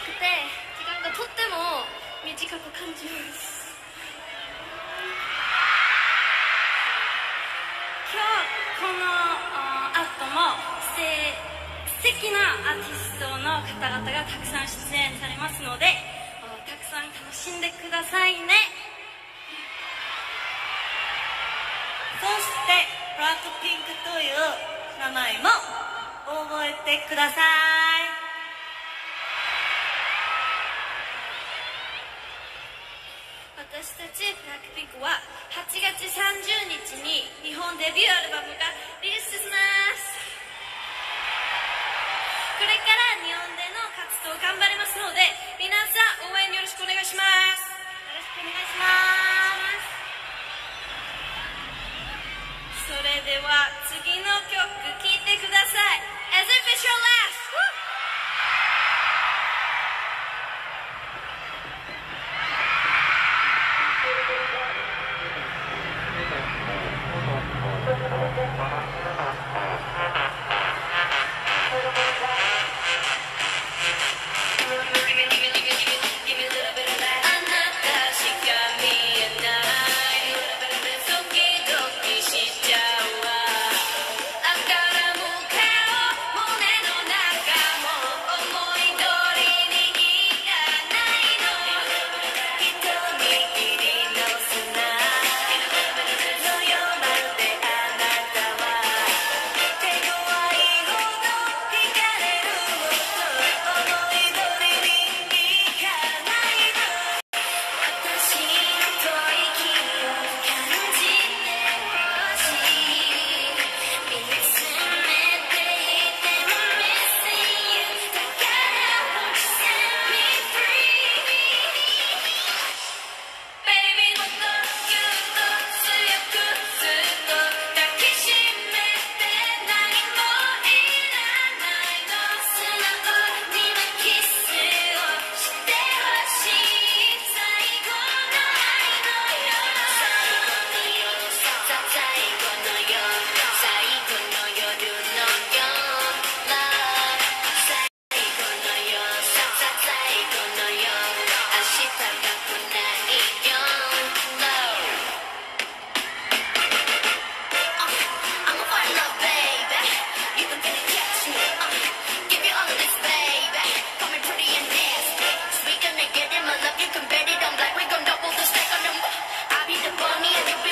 しくて時間がとっても短く感じます。今日このあ後も素敵なアーティストの方々がたくさん出演されますのでたくさん楽しんでくださいね。そしてブラックピンクという名前も覚えてください。に日本デビューアルバムがリリースします。これから日本での活動を頑張りますので Get him a love, you can bet it on black. We gon' double the stack on them. I be the bunny and you be.